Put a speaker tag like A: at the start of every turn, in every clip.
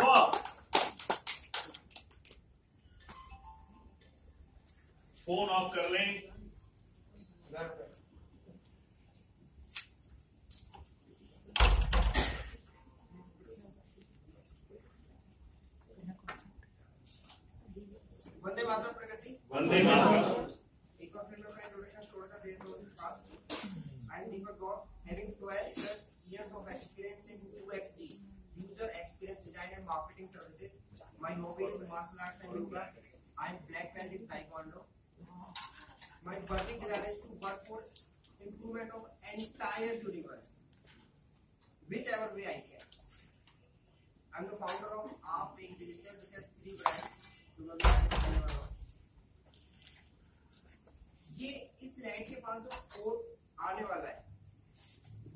A: वाह phone of कर लें।
B: वंदे मातरम प्रगति।
A: वंदे मातरम।
B: एक फिर मैं अपना इंट्रोडक्शन थोड़ा सा दे दूँ fast I am Deepak Gaur having 12 plus years of experience in 2XD user experience design and marketing services my hobby is martial arts and yoga I am black belt in taekwondo my working desire is to work for improvement of entire universe whichever way I can I'm the founder of Aap Ek Digital which has three brands ये इस light के पास जो coat आने वाला है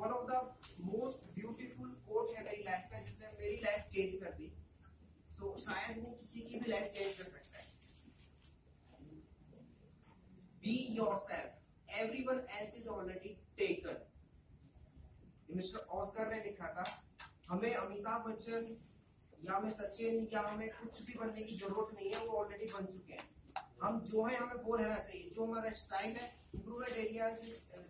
B: one of the शायद वो किसी की भी लाइफ चेंज कर सकता है be yourself everyone else is already taken mister Oscar ने लिखा था, हमें अमिताभ बच्चन, या हमें सचिन, या हमें कुछ भी बनने की ज़रूरत नहीं है, वो ऑलरेडी बन चुके हैं. हम जो है हमें वो रहना चाहिए। जो हमारा स्टाइल है इम्प्रूवमेंट एरियाज़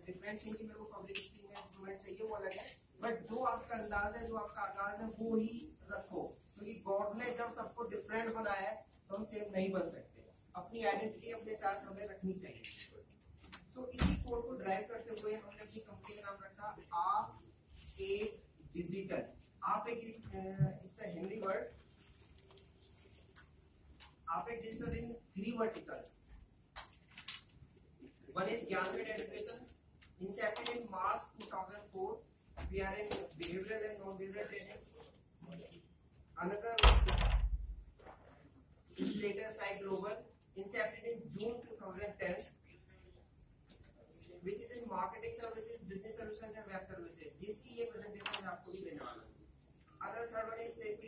B: डिफरेंट थिंग मेरे को पब्लिक स्पीकिंग में इम्प्रूवमेंट चाहिए, वो अलग है। बट जो आपका अंदाज है, जो आपका आगाज़ है, वो ही रखो। क्योंकि तो गॉड ने जब सबको डिफरेंट बनाया है तो हम सेम नहीं बन सकते अपनी आइडेंटिटी अपने साथ हमें रखनी चाहिए so, इसी कोड को ड्राइव करते हुए हमने अपनी कंपनी का नाम रखा आप एक डिजिटल आप एक इट्स अ हिंदी वर्ड आप एक digital in three verticals. One is Gyanvid Education, incepted in March 2004. We are in behavioral and non-behavioral trainings. Another later latest global, incepted in June 2010, which is in marketing services, business solutions and web services. जिसकी ये presentation आपको भी देने वाला हूँ. Other third one is Safety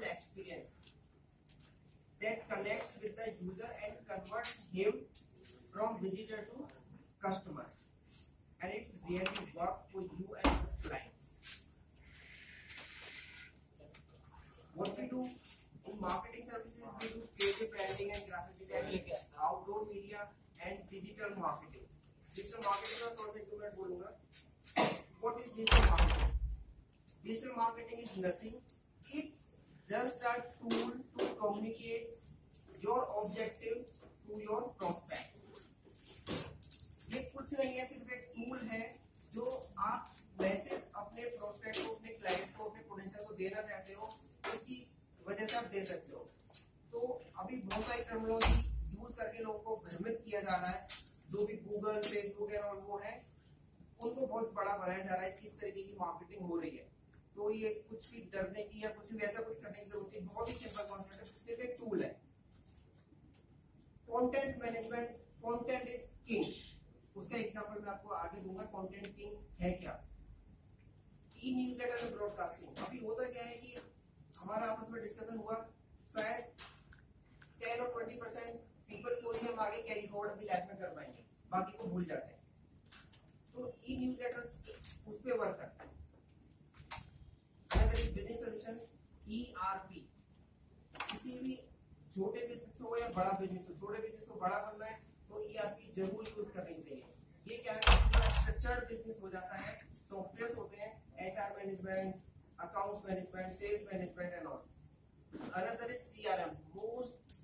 B: powerful experience that connects with the user and converts him from visitor to customer and it's really work for you and your clients what we do in marketing services we do creative branding and graphic design outdoor media and digital marketing digital marketing का थोड़ा सा एक minute बोलूंगा what is digital marketing digital marketing is nothing it's just a tool to communicate your objective to your prospect. ये कुछ नहीं है, सिर्फ़ एक टूल है, जो आप मैसेज अपने प्रोस्पेक्ट को, अपने क्लाइंट को, अपने पोटेंशियल को देना चाहते हो, इसकी वजह से आप दे सकते हो। तो अभी बहुत सारी टेक्नोलॉजी यूज़ करके लोगों को भ्रमित किया जा रहा है। जो भी गूगल फेसबुक है और वो है, उनको बहुत बड़ा बनाया जा रहा है किस तरीके की मार्केटिंग हो रही है तो ये कुछ भी डरने की या कुछ भी ऐसा कुछ करने की ज़रूरत है बहुत ही सिंपल कॉन्सेप्ट है, सिर्फ़ एक टूल है। Content management content is king उसका एग्जांपल मैं आपको आगे दूँगा कंटेंट किंग है क्या? ई न्यूज़लेटर एंड ब्रॉडकास्टिंग अभी होता क्या है कि हमारा आपस में डिस्कशन हुआ, शायद टेन और ट्वेंटी परसेंट पीपल को ही हम आगे कैरी फॉरवर्ड अपनी लाइफ में कर पाएँगे, बाकी को भूल जाते हैं। तो ई न्यूज़ लेटर उस पर वर्क करता है। ईआरपी किसी भी छोटे बिज़नेस हो या बड़ा बिज़नेस हो, छोटे बिज़नेस को बड़ा करना है तो ईआरपी ज़रूर यूज़ करनी चाहिए। ये क्या है? स्ट्रक्चर्ड बिज़नेस हो जाता है सॉफ्टवेयर होते हैं HR management accounts management sales management and all another is CRM most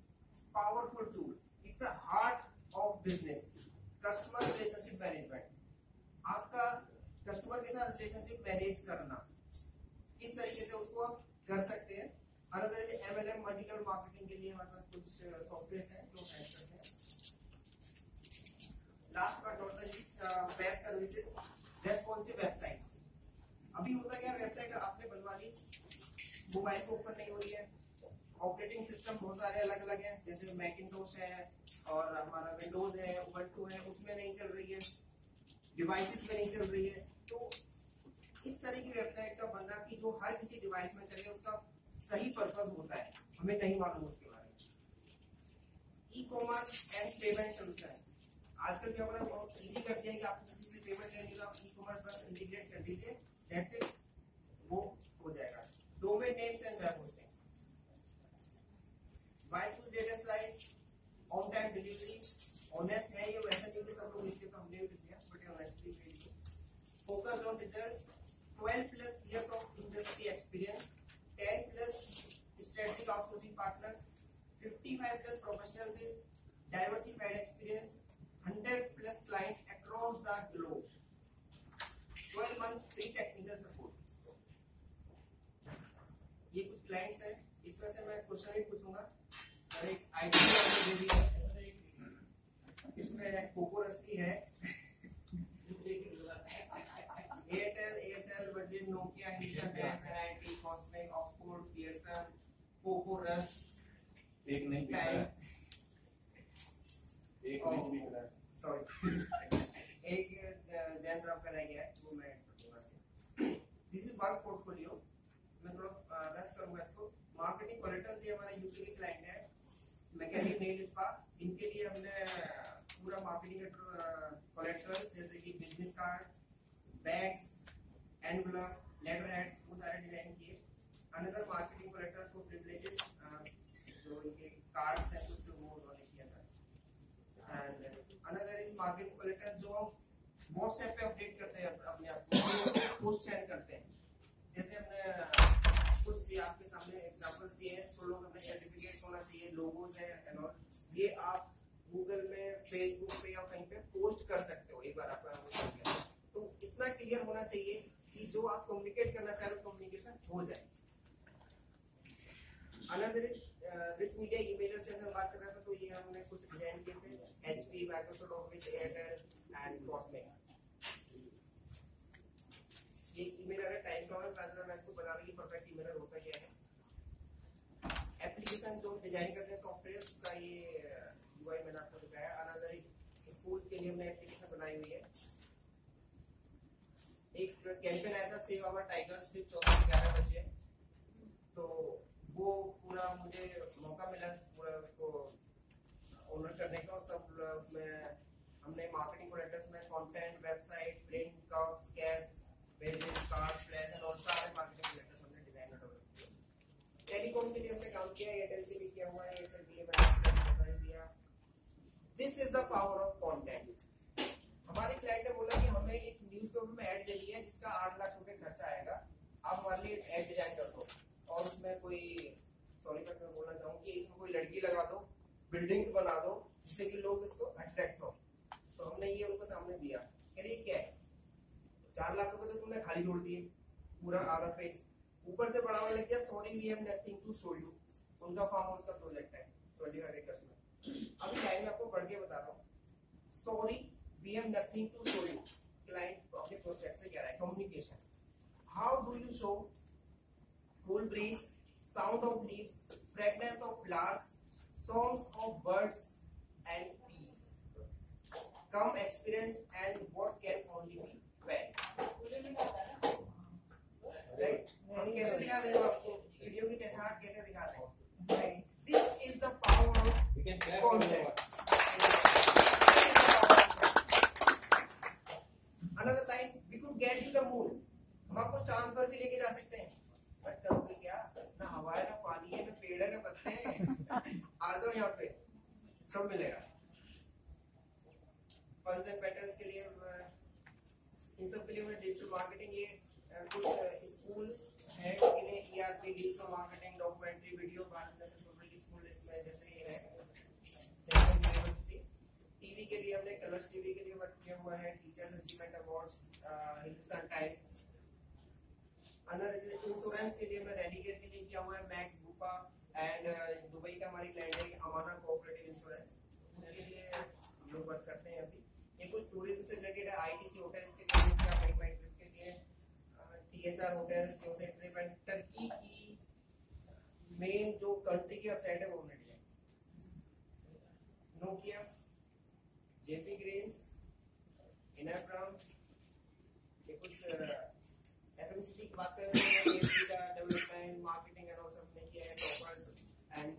B: powerful tool it's a heart of business customer relationship management आपका कस्टमर के साथ रिलेशनशिप मैनेज करना किस तरीके से उसको आप कर सकते हैं अनदर इज़ मल्टी मार्केटिंग के लिए हमारे पास कुछ सॉफ्टवेयर हैं, जो हेल्प करते हैं last but not the least web services responsive websites अभी होता क्या वेबसाइट आपने बनवा ली मोबाइल को ओपन नहीं हो रही है। ऑपरेटिंग सिस्टम बहुत सारे अलग अलग हैं, जैसे मैकिंटोश है, और हमारा विंडोज़ है उबंटू है, उसमें नहीं चल रही है। डिवाइसेस में नहीं चल रही है। तो टाइप का बनना कि जो हर किसी डिवाइस में चले, उसका सही पर्पज होता है। हमें नहीं मालूम उसके बारे में। E commerce and payment solution आजकल क्या हो रहा है बहुत इजी कर दिया कि आप किसी से पेमेंट लेंगे तो आप ई कॉमर्स पर इंटीग्रेट कर दीजिए दैट्स इट वो हो जाएगा। Domain names and web hosting byte to data site on time delivery honest है ये, वैसा नहीं कि सब लोग लिखते तो हमने भी दिया but honestly focus on results 12 plus years of industry experience 55 plus professionals with diversified experience 100 plus clients across the globe 12 months free technical support ये कुछ क्लाइंट्स हैं इसमें से मैं क्वेश्चन भी पूछूँगा और एक आईटी है इसमें कोकोरस की है Airtel Aircel Virgin Nokia Hindustan NIT cosmic Oxford Pearson कोकोरस
C: एक नहीं दिख रहा है। एक नहीं दिख रहा है।
B: सॉरी एक जैन साहब का रह गया है वो मैं दिस इज़ वर्क पोर्टफोलियो मैं थोड़ा रस करूँगा इसको। मार्केटिंग कोलेटर्स ये हमारा यूके के क्लाइंट है। मैकेनिक नेल स्पा इनके लिए हमने पूरा मार्केटिंग कोलेटर्स जैसे कि business card bags envelope letter heads वो सारे डिज़ाइन किए। अनदर मार्केटिंग कोलेटर्स को प्रिविलेजेस जो इनके कार्ड्स हैं कुछ वो उन्होंने किया था। And another is marketing collateral जो हम व्हाट्सएप पे अपडेट करते हैं अपने आप को शेयर करते हैं। जैसे हमने, कुछ आपके सामने एग्जांपल्स दिए हैं तो लोग अपने सर्टिफिकेट होना चाहिए लोगोस है एंड ऑल ये आप गूगल में फेसबुक पे या कहीं पे पोस्ट कर सकते हो, एक बार आपका तो इतना क्लियर होना चाहिए कि जो आप कम्युनिकेट करना चाह रहे हो कम्युनिकेशन हो जाए। अनदर रिच मीडिया ईमेलर से हम बात कर रहे थे तो ये हमने कुछ डिज़ाइन किए थे HP Microsoft Office Airtel and ये ईमेलर है टाइम का और मैं इसको बना रही परफेक्ट ईमेलर होता क्या है। एप्लीकेशन जो डिज़ाइन करते हैं सॉफ्टवेयर का ये यूआई मैंने आपको दिखाया। अनदर स्कूल के लिए हमने एप्लीकेशन बनाई हुई है। एक कैंपेन आया था सेव आवर टाइगर सिर्फ़ चौदह ग्यारह बजे। तो वो पूरा मुझे मौका मिला। उसको ऑनर करने का और सब उसमें हमने मार्केटिंग प्रोडक्ट्स में content website print cup sketch pages card flash and all सारे मार्केटिंग प्रोडक्ट्स हमने डिज़ाइन और डेवलप किए। टेलीकॉम के लिए हमने काम किया एयरटेल के लिए किया हुआ है एयरटेल के लिए मैंने दिया this is the power of content हमारे क्लाइंट ने बोला कि हमें एक न्यूज़पेपर में ऐड देनी है, जिसका आठ लाख रुपए खर्चा आएगा। आप हमारे लिए ऐड डिज़ाइन कर दो। और उसमें कोई सॉरी मैं बोलना चाहूँ कि इसमें कोई लड़की लगा दो। बिल्डिंग्स बना दो, जिससे कि लोग इसको अट्रैक्ट हो। तो हमने ये उनको सामने दिया। कह रही क्या है? चार लाख रुपए तो तुमने खाली छोड़ दिए, पूरा आधा पेज ऊपर से बढ़ावा लग गया sorry we have nothing to show you उनका फार्म हाउस का प्रोजेक्ट है 25 एकर्स में। अभी लाइन आपको पढ़ के बता रहा हूँ। Sorry we have nothing to show you client अपने प्रोजेक्ट से कह रहा है communication how do you show cool breeze, sound of leaves, fragrance of flowers, songs of birds and bees. Come experience and what can only be felt. Right? हम कैसे दिखा रहे हो आपको? वीडियो की चहचहाट कैसे दिखा रहे हैं? Of
C: We can clap for
B: content. Another line, we could get you the moon. हम आपको चाँद पर भी लेके जा सकते हैं। बट करोगे क्या? ना हवा है ना पानी है ना पेड़ है ना पत्ते हैं। आ जाओ यहाँ पे। सब मिलेगा। फंस एंड पैटर्न्स के लिए इन सब के लिए डिजिटल मार्केटिंग ये कुछ है के लिए ERP digital marketing documentary video Bharat national public school इसमें जैसे ये है यूनिवर्सिटी टीवी के लिए हमने कलर्स टीवी के लिए वर्क किया हुआ है teachers achievement awards Hindustan Times another insurance के लिए हमने रेडिकेयर के लिए किया हुआ है मैक्स बुपा एंड दुबई का हमारी क्लाइंट है अमाना कोऑपरेटिव इंश्योरेंस उनके लिए हम लोग वर्क करते हैं अभी। ये कुछ टूरिज़्म से रिलेटेड है होटल्स लिए या बाइक बाइक के लिए टीएचआर होटल्स जो से ट्रिप टर्की की मेन जो कंट्री की वेबसाइट है वो हमने डिज़ाइन नोकिया जेपी ग्रेन्स इनरब्राम ये कुछ एफ़ पब्लिसिटी की बात करें तो डेवलपमेंट मार्केटिंग एंड ऑल सबने किया है टॉपर्स एंड